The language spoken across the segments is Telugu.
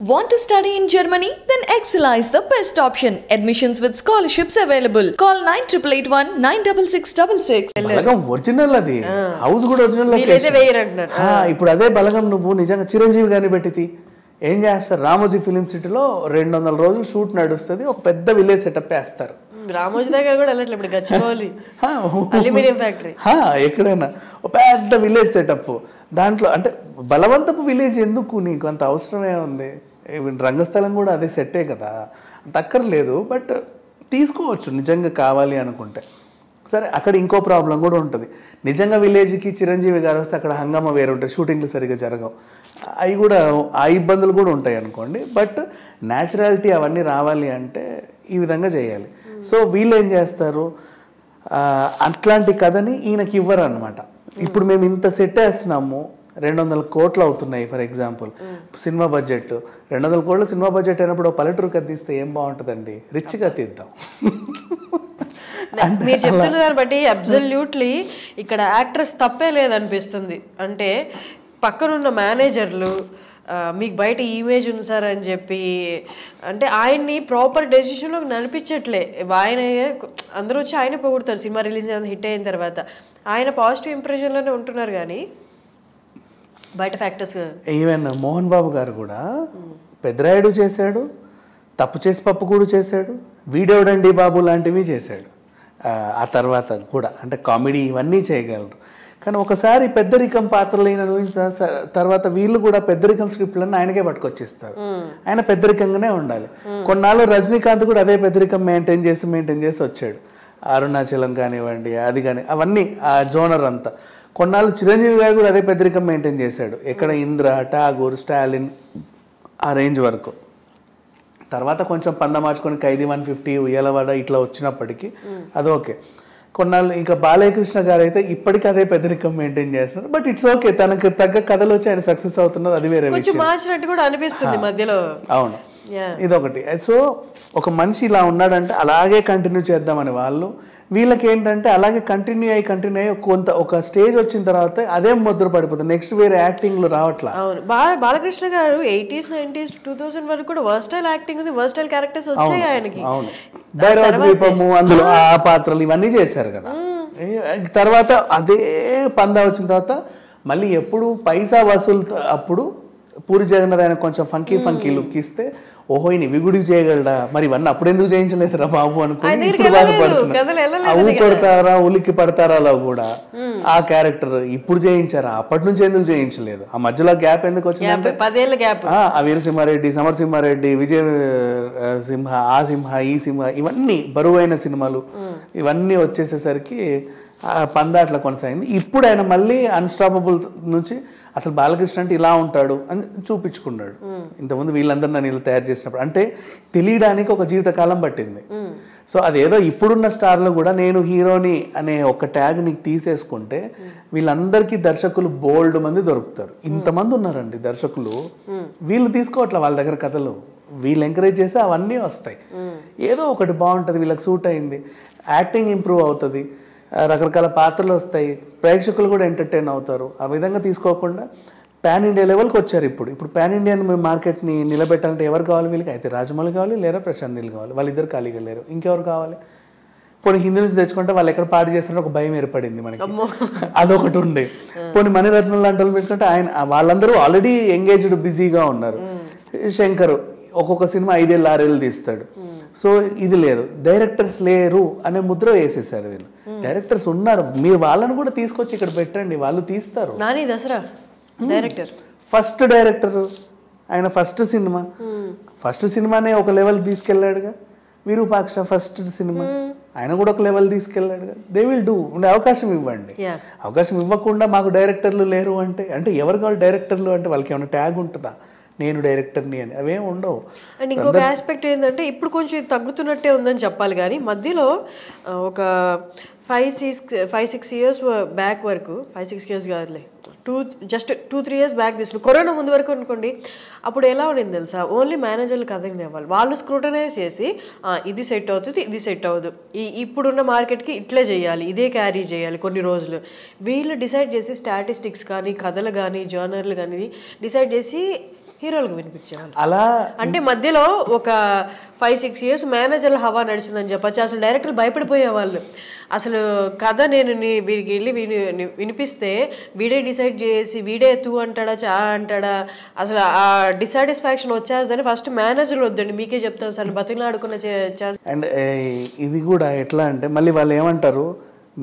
Want to study in Germany? Then Excella is the best option. Admissions with scholarships available. Call 9881 96666. Balagam original అది. హౌస్ కూడా ఒరిజినల్. ఇప్పుడు అదే బలగం నువ్వు నిజంగా చిరంజీవి గారిని పెట్టితి ఏం చేస్తారు? రామోజీ ఫిలిం సిటీలో రెండు వందల రోజులు షూట్ నడుస్తుంది. ఒక పెద్ద విలేజ్ సెటప్ వేస్తారు. రామోజీ దగ్గర కూడా వెళ్ళట్లేదు. ఫ్యాక్టరీ. ఎక్కడైనా. ఒక పెద్ద విలేజ్ సెటప్ దాంట్లో అంటే బలవంతపు విలేజ్ ఎందుకు నీకు? అంత అవసరమే ఉంది. రంగస్థలం కూడా అదే సెట్టే కదా. అంత అక్కర్లేదు బట్ తీసుకోవచ్చు నిజంగా కావాలి అనుకుంటే. సరే అక్కడ ఇంకో ప్రాబ్లం కూడా ఉంటుంది. నిజంగా విలేజ్కి చిరంజీవి గారు వస్తే అక్కడ హంగామా వేరే ఉంటాయి షూటింగ్లు సరిగ్గా జరగవు. అవి కూడా ఆ ఇబ్బందులు కూడా ఉంటాయి అనుకోండి. బట్ న్యాచురాలిటీ అవన్నీ రావాలి అంటే ఈ విధంగా చేయాలి. సో వీళ్ళు ఏం చేస్తారు? అట్లాంటి కథని ఈయనకి ఇవ్వరు అనమాట ఇప్పుడు మేము ఇంత సెట్ వేస్తున్నాము రెండు వందల కోట్లు అవుతున్నాయి ఫర్ ఎగ్జాంపుల్. Cinema budget. రెండు వందల కోట్ల సినిమా బడ్జెట్ అయినప్పుడు పల్లెటూరు కథ తీస్తే ఏం బాగుంటుందండి? రిచ్గా తీద్దాం. మీరు చెప్తున్న దాన్ని బట్టి అబ్జల్యూట్లీ ఇక్కడ యాక్ట్రెస్ తప్పే లేదనిపిస్తుంది. అంటే పక్కనున్న మేనేజర్లు మీకు బయట ఇమేజ్ ఉంది సార్ అని చెప్పి అంటే ఆయన్ని ప్రాపర్ డెసిషన్లో నడిపించట్లే. ఆయన అందరూ వచ్చి ఆయన పొగుడతారు. సినిమా రిలీజ్ అయిన హిట్ అయిన తర్వాత. ఆయన పాజిటివ్ ఇంప్రెషన్లోనే ఉంటున్నారు కానీ బయట ఫ్యాక్టర్స్ ఈవెన్ మోహన్ బాబు గారు కూడా పెద్దరాయుడు చేశాడు తప్పు చేసి పప్పు కూడా చేశాడు వీడోడండి బాబు లాంటివి చేశాడు. ఆ, తర్వాత కూడా అంటే కామెడీ ఇవన్నీ చేయగలరు. కానీ ఒకసారి పెద్దరికం పాత్రలు తర్వాత వీళ్ళు కూడా పెద్దరికం స్క్రిప్ట్లను ఆయనకే పట్టుకొచ్చిస్తారు. ఆయన పెద్దరికంగానే ఉండాలి. కొన్నాళ్ళు రజనీకాంత్ కూడా అదే పెద్దరికం మెయింటైన్ చేసి మెయింటైన్ చేసి వచ్చాడు. అరుణాచలం కానివ్వండి అది కానీ అవన్నీ ఆ జోనర్ అంతా. కొన్నాళ్ళు చిరంజీవి గారు కూడా అదే పెద్దరికం మెయింటైన్ చేశాడు. ఎక్కడ ఇంద్ర ఠాగూర్ స్టాలిన్ ఆ రేంజ్ వరకు. తర్వాత కొంచెం పంద మార్చుకొని ఖైదీ వన్ ఫిఫ్టీ ఉయ్యాలవాడ ఇట్లా వచ్చినప్పటికీ అది ఓకే. కొన్నాళ్ళు ఇంకా బాలయ్యకృష్ణ గారు అయితే ఇప్పటికీ అదే పెద్దరికం మెయింటైన్ చేస్తున్నారు. బట్ ఇట్స్ ఓకే తనకు తగ్గ కథలు వచ్చి ఆయన సక్సెస్ అవుతున్నారు. అది వేరే మార్చినట్టు కూడా అనిపిస్తుంది మధ్యలో. అవును. ఇదొకటి. సో ఒక మనిషి ఇలా ఉన్నాడంటే అలాగే కంటిన్యూ చేద్దామని వాళ్ళు వీళ్ళకి ఏంటంటే అలాగే కంటిన్యూ అయ్యి కంటిన్యూ అయ్యి కొంత ఒక స్టేజ్ వచ్చిన తర్వాత అదే ముద్ర పడిపోతుంది. నెక్స్ట్ వేరే యాక్టింగ్లు రావట్లా. అవును. బాల బాలకృష్ణ గారు ఎయిటీస్ నైన్టీస్ టూ థౌసండ్ వరకు కూడా వర్స్టైల్ యాక్టింగ్ ఉంది. వర్స్టైల్ క్యారెక్టర్స్ వచ్చాయి ఆయనకి. అవును. భైరవ ద్వీపము అందులో ఆ. పాత్రలు ఇవన్నీ చేశారు కదా. తర్వాత అదే పందా వచ్చిన తర్వాత మళ్ళీ ఎప్పుడు పైసా వసూలు అప్పుడు పూరి జగన్నాథ్ ఆయన కొంచెం ఫంకీ ఫంకీ లుక్ ఇస్తే ఓహో ఈయన ఇవి చేయగలడా? మరి ఇవన్నీ అప్పుడు ఎందుకు చేయించలేదురా బాబు అనుకుని ఇప్పుడు బాధపడుతున్నా ఊ కొడతారా ఉలిక్కి పడతారాలో కూడా. ఆ క్యారెక్టర్ ఇప్పుడు చేయించారా? అప్పటి నుంచి ఎందుకు చేయించలేదు? ఆ మధ్యలో గ్యాప్ ఎందుకు వచ్చిందంటే గ్యాప్ ఆ, ఆ వీరసింహారెడ్డి సమరసింహారెడ్డి విజయ సింహ ఆ సింహ ఈ సింహ ఇవన్నీ బరువైన సినిమాలు. ఇవన్నీ వచ్చేసేసరికి పంద అట్లా కొనసాగింది. ఇప్పుడు ఆయన మళ్ళీ అన్స్టాపబుల్ నుంచి అసలు బాలకృష్ణ అంటే ఇలా ఉంటాడు అని చూపించుకున్నాడు. ఇంతకుముందు వీళ్ళందరూ నన్ను ఇలా తయారు చేసినప్పుడు. అంటే తెలియడానికి ఒక జీవితకాలం పట్టింది. సో అదేదో ఇప్పుడున్న స్టార్లు కూడా నేను హీరోని అనే ఒక ట్యాగ్ నీకు తీసేసుకుంటే వీళ్ళందరికీ దర్శకులు బోల్డ్ మంది దొరుకుతారు. ఇంతమంది ఉన్నారండి దర్శకులు. వీళ్ళు తీసుకోవట్లే వాళ్ళ దగ్గర కథలు. వీళ్ళు ఎంకరేజ్ చేస్తే అవన్నీ వస్తాయి. ఏదో ఒకటి బాగుంటుంది వీళ్ళకి సూట్ అయింది. యాక్టింగ్ ఇంప్రూవ్ అవుతుంది. రకరకాల పాత్రలు వస్తాయి. ప్రేక్షకులు కూడా ఎంటర్టైన్ అవుతారు. ఆ విధంగా తీసుకోకుండా పాన్ ఇండియా లెవెల్కి వచ్చారు ఇప్పుడు. ఇప్పుడు పాన్ ఇండియన్ మార్కెట్ని నిలబెట్టాలంటే ఎవరు కావాలి వీళ్ళకి? అయితే రాజమౌళి కావాలి లేదా ప్రశాంత్ నీల్ కావాలి. వాళ్ళిద్దరు ఖాళీగా లేరు. ఇంకెవరు కావాలి? పోనీ హిందీ నుంచి తెచ్చుకుంటే వాళ్ళు ఎక్కడ పాటు చేస్తారో ఒక భయం ఏర్పడింది మనకి. అదొకటి ఉండే. పోనీ మణిరత్నం లాంటి వాళ్ళు పెట్టుకుంటే ఆయన వాళ్ళందరూ ఆల్రెడీ ఎంగేజ్డ్ బిజీగా ఉన్నారు. శంకర్ ఒక్కొక్క సినిమా ఐదేళ్ళు ఆరేళ్ళు తీస్తాడు. సో ఇది లేదు. డైరెక్టర్స్ లేరు అనే ముద్ర వేసేసారు వీళ్ళు. డైరెక్టర్స్ ఉన్నారు. మీరు వాళ్ళని కూడా తీసుకొచ్చి ఇక్కడ పెట్టండి. వాళ్ళు తీస్తారు. Nani Dasara director. First director. ఆయన ఫస్ట్ సినిమా. ఫస్ట్ సినిమానే ఒక లెవెల్ తీసుకెళ్ళాడుగా. Virupaksha first cinema. ఆయన కూడా ఒక లెవెల్ తీసుకెళ్ళాడుగా. దే విల్ డూ ఉండే అవకాశం ఇవ్వండి. అవకాశం ఇవ్వకుండా మాకు డైరెక్టర్లు లేరు అంటే అంటే ఎవరు కావాలి డైరెక్టర్లు అంటే వాళ్ళకి ఏమైనా ట్యాగ్ ఉంటుందా? నేను డైరెక్టర్ని అని. అవేం ఉండవు. అండ్ ఇంకొక ఆస్పెక్ట్ ఏంటంటే ఇప్పుడు కొంచెం తగ్గుతున్నట్టే ఉందని చెప్పాలి కానీ మధ్యలో ఒక five six five six years back వరకు ఫైవ్ సిక్స్ ఇయర్స్ కాదులే two just two three years back తీసుకు కరోనా ముందు వరకు అనుకోండి అప్పుడు ఎలా ఉండింది తెలుసా? ఓన్లీ మేనేజర్లు కథ వినేవాళ్ళు. వాళ్ళు స్క్రూటనైజ్ చేసి "ఆ, ఇది సెట్ అవుతుంది ఇది సెట్ అవ్వదు. ఈ ఇప్పుడున్న మార్కెట్కి ఇట్లే చేయాలి ఇదే క్యారీ చేయాలి కొన్ని రోజులు. వీళ్ళు డిసైడ్ చేసి స్టాటిస్టిక్స్ కానీ కథలు కానీ జర్నర్లు కానీ డిసైడ్ చేసి హీరోలకు వినిపించేవాళ్ళు. అలా అంటే మధ్యలో ఒక ఫైవ్ సిక్స్ ఇయర్స్ మేనేజర్ల హవా నడిచిందని చెప్పచ్చు అసలు డైరెక్టర్ భయపడిపోయేవాళ్ళు. అసలు కథ నేను వీడికి వెళ్ళి విని వినిపిస్తే వీడే డిసైడ్ చేసి వీడే తూ అంటాడా చా అంటాడా అసలు ఆ డిసాటిస్ఫాక్షన్ వచ్చేదని ఫస్ట్ మేనేజర్లు వద్దండి మీకే చెప్తాను సార్ బతికిలాడుకున్న ఛాన్స్ అండ్ ఇది కూడా ఎట్లా అంటే మళ్ళీ వాళ్ళు ఏమంటారు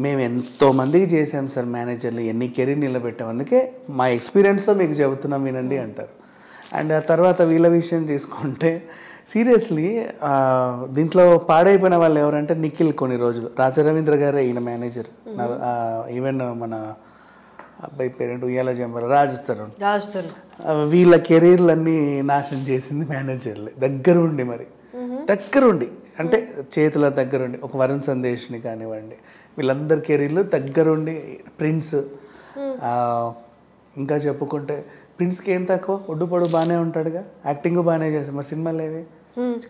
మేము ఎంతో మందికి చేసాం సార్ మేనేజర్లు ఎన్ని కెరీర్ నిలబెట్టాం అందుకే మా ఎక్స్పీరియన్స్తో మీకు చెబుతున్నాం వినండి అంటారు. అండ్ ఆ తర్వాత వీళ్ళ విషయం తీసుకుంటే సీరియస్లీ దీంట్లో పాడైపోయిన వాళ్ళు ఎవరంటే నిఖిల్ కొన్ని రోజులు. రాజా రవీంద్ర గారే ఈయన మేనేజర్. ఈవెన్ మన అబ్బాయి పేరెంట్ ఉయ్యాల జంబర్ రాజ్ తరుణ్. వీళ్ళ కెరీర్లన్నీ నాశనం చేసింది మేనేజర్లే. దగ్గరుండి మరి. దగ్గరుండి. అంటే చేతుల దగ్గరుండి. ఒక వరుణ్ సందేశ్ని కానివ్వండి. వీళ్ళందరి కెరీర్లు దగ్గరుండి. ప్రిన్స్. ఇంకా చెప్పుకుంటే ప్రిన్స్కి ఏం తక్కువ? ఒడ్డు పొడు బాగానే ఉంటాడుగా? యాక్టింగ్ బాగానే చేస్తాడు. మరి సినిమాలు ఏవి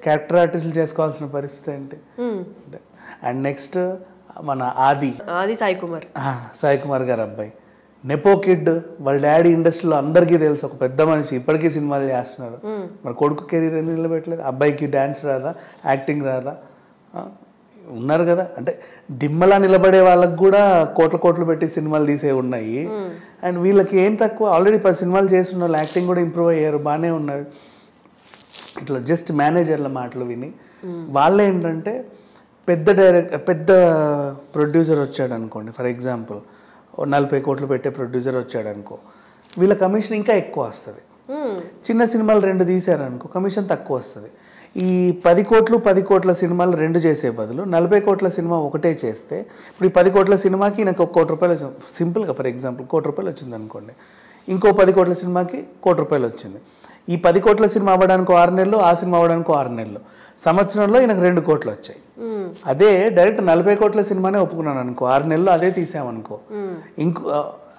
క్యారెక్టర్ ఆర్టిస్టులు చేసుకోవాల్సిన పరిస్థితి ఏంటి? అండ్ నెక్స్ట్ మన ఆది. అది సాయి కుమార్. సాయి కుమార్ గారు అబ్బాయి. నెపో కిడ్ వాళ్ళ డాడీ ఇండస్ట్రీలో అందరికీ తెలుసు. ఒక పెద్ద మనిషి ఇప్పటికీ సినిమాలు చేస్తున్నారు మరి కొడుకు కెరీర్ ఎందుకు నిలబెట్టలేదు? అబ్బాయికి డాన్స్ రాదా? యాక్టింగ్ రాదా? ఉన్నారు కదా. అంటే దిమ్మలా నిలబడే వాళ్ళకి కూడా కోట్ల కోట్లు పెట్టి సినిమాలు తీసే ఉన్నాయి. అండ్ వీళ్ళకి ఏం తక్కువ? ఆల్రెడీ పది సినిమాలు చేస్తున్న వాళ్ళు యాక్టింగ్ కూడా ఇంప్రూవ్ అయ్యారు బాగానే ఉన్నది ఇట్లా జస్ట్ మేనేజర్ల మాటలు విని. వాళ్ళు ఏంటంటే పెద్ద డైరెక్ట్ పెద్ద ప్రొడ్యూసర్ వచ్చాడు అనుకోండి ఫర్ ఎగ్జాంపుల్ నలభై కోట్లు పెట్టే ప్రొడ్యూసర్ వచ్చాడు అనుకో వీళ్ళ కమిషన్ ఇంకా ఎక్కువ వస్తుంది. చిన్న సినిమాలు రెండు తీశారనుకో కమిషన్ తక్కువ వస్తుంది. ఈ పది కోట్లు పది కోట్ల సినిమాలు రెండు చేసే బదులు నలభై కోట్ల సినిమా ఒకటే చేస్తే ఇప్పుడు ఈ పది కోట్ల సినిమాకి నాకు ఒక కోటి రూపాయలు వచ్చింది. సింపుల్గా ఫర్ ఎగ్జాంపుల్ కోటి రూపాయలు వచ్చింది అనుకోండి. ఇంకో పది కోట్ల సినిమాకి కోటి రూపాయలు వచ్చింది. ఈ పది కోట్ల సినిమా అవ్వడానికి ఆరు నెలలు ఆ సినిమా అవ్వడానికి ఆరు నెలలు. సంవత్సరంలో ఈయనకు రెండు కోట్లు వచ్చాయి. అదే డైరెక్ట్ నలభై కోట్ల సినిమానే ఒప్పుకున్నాను అనుకో ఆరు నెలలు అదే తీసామనుకో. ఇంకో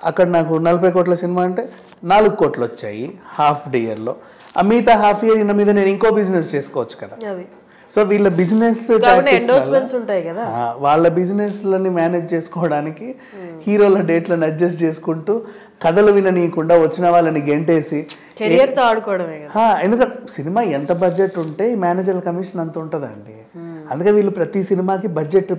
అక్కడ నాకు నలభై కోట్ల సినిమా అంటే నాలుగు కోట్లు వచ్చాయి హాఫ్ డే ఇయర్లో ఆ మిగతా హాఫ్ ఇయర్ ఇన్న మీద నేను ఇంకో బిజినెస్ చేసుకోవచ్చు కదా. సో వీళ్ళ బిజినెస్ వాళ్ళ బిజినెస్లని మేనేజ్ చేసుకోవడానికి హీరోల డేట్లను అడ్జస్ట్ చేసుకుంటూ కథలు విననీయకుండా వచ్చిన వాళ్ళని గెంటేసి ఎందుకంటే సినిమా ఎంత బడ్జెట్ ఉంటే మేనేజర్ కమిషన్ అంత ఉంటుందండి. అందుకే వీళ్ళు ప్రతి సినిమాకి బడ్జెట్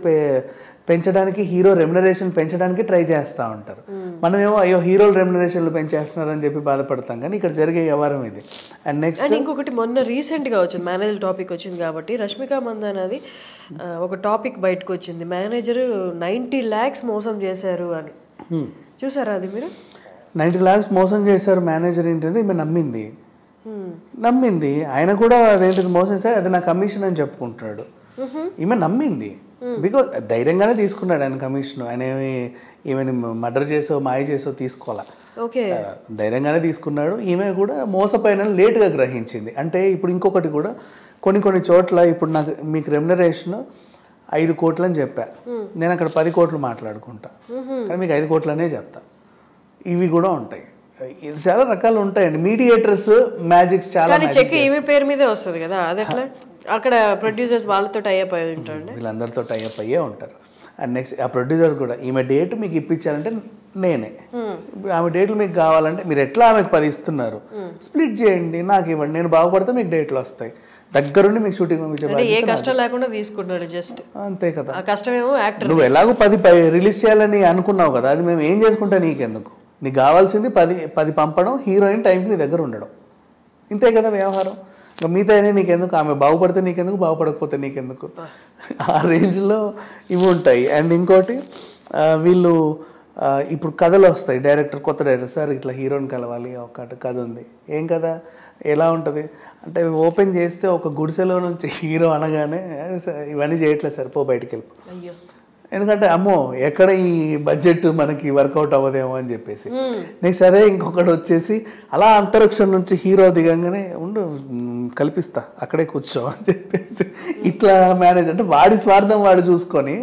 పెంచడానికి హీరో రెమ్యునరేషన్ పెంచడానికి ట్రై చేస్తూ ఉంటారు. మనమేమో అయ్యో హీరోలు రెమ్యునరేషన్లు పెంచేస్తున్నారని చెప్పి బాధపడతాం. కానీ ఇక్కడ జరిగే వ్యవహారం ఇది. అండ్ నెక్స్ట్ ఇంకొకటి మొన్న రీసెంట్గా వచ్చింది మేనేజర్ టాపిక్ వచ్చింది కాబట్టి రష్మిక మందనది ఒక టాపిక్ బయటకు వచ్చింది. మేనేజర్ నైంటీ ల్యాక్స్ మోసం చేశారు అని. చూసారా అది మీరు? నైంటీ ల్యాక్స్ మోసం చేశారు మేనేజర్ ఏంటంటే ఈమె నమ్మింది. నమ్మింది. ఆయన కూడా అదేంటిది మోసం చేశారు అది నా కమిషన్ అని చెప్పుకుంటున్నాడు. ఈమె నమ్మింది. బికాజ్ ధైర్యంగానే తీసుకున్నాడు ఆయన కమిషన్. ఆయన ఏమి ఈమెని మర్డర్ చేసో మాయ చేసో తీసుకోవాలా. ధైర్యంగానే తీసుకున్నాడు. ఈమె కూడా మోసపోయిన లేట్గా గ్రహించింది. అంటే ఇప్పుడు ఇంకొకటి కూడా కొన్ని కొన్ని చోట్ల ఇప్పుడు నాకు మీకు రెమ్యునరేషన్ ఐదు కోట్లు అని చెప్పా నేను అక్కడ పది కోట్లు మాట్లాడుకుంటా. కానీ మీకు ఐదు కోట్లనే చెప్తా. ఇవి కూడా ఉంటాయి. చాలా రకాలు ఉంటాయండి. మీడియేటర్స్ మ్యాజిక్స్ చాలా చెక్ ఈమె పేరు మీదే వస్తుంది కదా. అది అక్కడ ప్రొడ్యూసర్స్ వాళ్ళతో టైప్ అయి ఉంటారండి వీళ్ళందరితో టైఅప్ అయ్యే ఉంటారు. అండ్ నెక్స్ట్ ఆ ప్రొడ్యూసర్ కూడా ఈమె డేట్ మీకు ఇప్పించాలంటే నేనే. ఇప్పుడు ఆమె డేట్లు మీకు కావాలంటే మీరు ఎట్లా ఆమెకు పది ఇస్తున్నారు? స్ప్లిట్ చేయండి నాకు ఇవ్వండి నేను బాగుపడితే మీకు డేట్లు వస్తాయి. దగ్గరుండి మీకు షూటింగ్ పంపించే ఏ కష్టం లేకుండా తీసుకుంటున్నారు జస్ట్. అంతే కదా. కష్టమేమో యాక్టర్ నువ్వు ఎలాగో పది రిలీజ్ చేయాలని అనుకున్నావు కదా అది మేము ఏం చేసుకుంటా నీకెందుకు? నీకు కావాల్సింది పది పది పంపడం హీరోయిన్ టైంకి నీ దగ్గర ఉండడం. ఇంతే కదా వ్యవహారం? మిగతా అయినా నీకెందుకు? ఆమె బాగుపడితే నీకెందుకు? బాగుపడకపోతే నీకెందుకు? ఆ రేంజ్లో ఇవి ఉంటాయి. అండ్ ఇంకోటి వీళ్ళు ఇప్పుడు కథలు వస్తాయి. డైరెక్టర్ కొత్త డైరెక్టర్. సార్ ఇట్లా హీరోని కలవాలి ఒక కథ ఉంది. ఏం కదా ఎలా ఉంటుంది? అంటే ఓపెన్ చేస్తే ఒక గుడిసెలో నుంచి హీరో అనగానే "సార్, ఇవన్నీ చేయట్లేదు సార్. పో బయటికి వెళ్ళిపో. ఎందుకంటే అమ్మో ఎక్కడ ఈ బడ్జెట్ మనకి వర్కౌట్ అవ్వదేమో అని చెప్పేసి. నెక్స్ట్ అదే ఇంకొకటి వచ్చేసి అలా అంతరిక్షం నుంచి హీరో దిగంగానే ఉండు కల్పిస్తా అక్కడే కూర్చో అని చెప్పేసి. ఇట్లా మేనేజ్ అంటే వాడి స్వార్థం వాడు చూసుకొని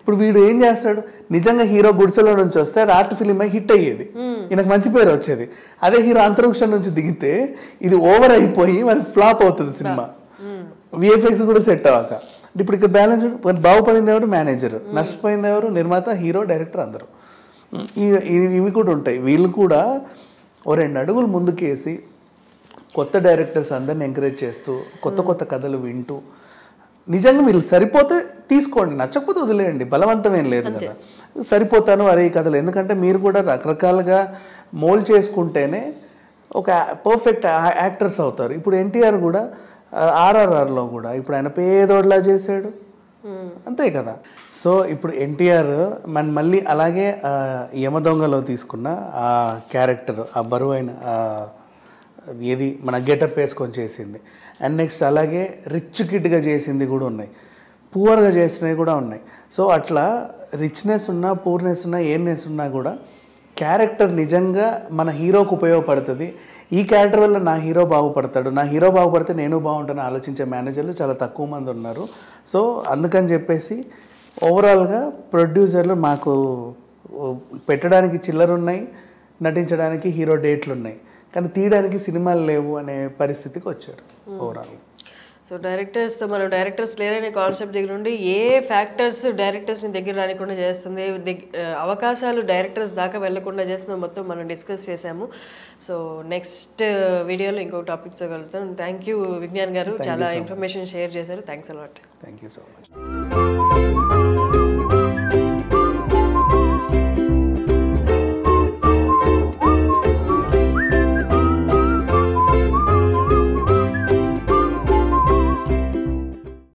ఇప్పుడు వీడు ఏం చేస్తాడు నిజంగా హీరో గుడిసెలో నుంచి వస్తే ఆర్ట్ ఫిలిం హిట్ అయ్యేది. ఈయనకు మంచి పేరు వచ్చేది. అదే హీరో అంతరిక్షం నుంచి దిగితే ఇది ఓవర్ అయిపోయి మరి ఫ్లాప్ అవుతుంది సినిమా. విఎఫ్ఎక్స్ కూడా సెట్ అవ్వక. ఇప్పుడు ఇక్కడ బ్యాలెన్స్ బాగుపడింది ఎవరు? మేనేజర్. నష్టపోయింది ఎవరు? నిర్మాత హీరో డైరెక్టర్ అందరూ. ఇవి కూడా ఉంటాయి. వీళ్ళు కూడా ఓ రెండు అడుగులు ముందుకేసి కొత్త డైరెక్టర్స్ అందరిని ఎంకరేజ్ చేస్తూ కొత్త కొత్త కథలు వింటూ నిజంగా వీళ్ళు సరిపోతే తీసుకోండి. నచ్చకపోతే వదిలేయండి. బలవంతం ఏం లేదు కదా. సరిపోతాను అరే ఈ కథలు. ఎందుకంటే మీరు కూడా రకరకాలుగా మోల్డ్ చేసుకుంటేనే ఒక పర్ఫెక్ట్ యాక్టర్స్ అవుతారు. ఇప్పుడు ఎన్టీఆర్ కూడా ఆర్ఆర్ఆర్లో కూడా ఇప్పుడు ఆయన పేదోడ్లా చేశాడు. అంతే కదా. సో ఇప్పుడు ఎన్టీఆర్ మన మళ్ళీ అలాగే యమదొంగలో తీసుకున్న ఆ క్యారెక్టర్ ఆ బరువైన ఏది మన గెటప్ వేసుకొని చేసింది. అండ్ నెక్స్ట్ అలాగే రిచ్ కిడ్గా చేసింది కూడా ఉన్నాయి. పూర్గా చేసినవి కూడా ఉన్నాయి. సో అట్లా రిచ్నెస్ ఉన్నా పూర్నెస్ ఉన్నా ఏన్నెస్ ఉన్నా కూడా క్యారెక్టర్ నిజంగా మన హీరోకు ఉపయోగపడుతుంది. ఈ క్యారెక్టర్ వల్ల నా హీరో బాగుపడతాడు. నా హీరో బాగుపడితే నేను బాగుంటాను ఆలోచించే మేనేజర్లు చాలా తక్కువ మంది ఉన్నారు. సో అందుకని చెప్పేసి ఓవరాల్గా ప్రొడ్యూసర్లు మాకు పెట్టడానికి చిల్లర ఉన్నాయి నటించడానికి హీరో డేట్లు ఉన్నాయి కానీ తీయడానికి సినిమాలు లేవు అనే పరిస్థితికి వచ్చారు ఓవరాల్ సో డైరెక్టర్స్తో మనం డైరెక్టర్స్ లేరనే కాన్సెప్ట్ దగ్గర నుండి ఏ ఫ్యాక్టర్స్ డైరెక్టర్స్ని దగ్గర రానికుండా చేస్తుంది ఆ, అవకాశాలు డైరెక్టర్స్ దాకా వెళ్ళకుండా చేస్తుంది మొత్తం మనం డిస్కస్ చేసాము సో నెక్స్ట్ వీడియోలో ఇంకో టాపిక్తో కలుగుతాం థ్యాంక్ యూ విజ్ఞాన్ గారు. చాలా ఇన్ఫర్మేషన్ షేర్ చేశారు. Thanks a lot thank you so much